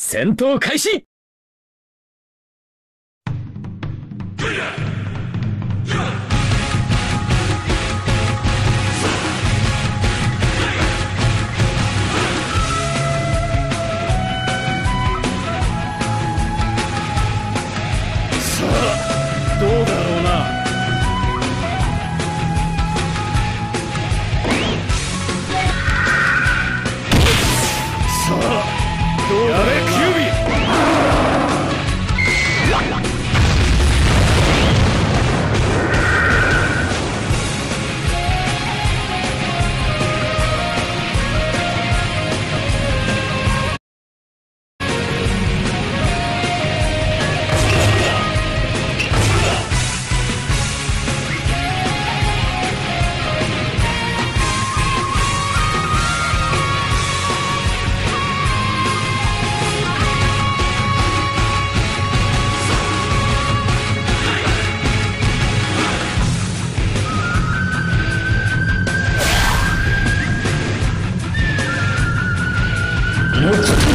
戦闘開始！さあどうだ？Tu Alex. Nope.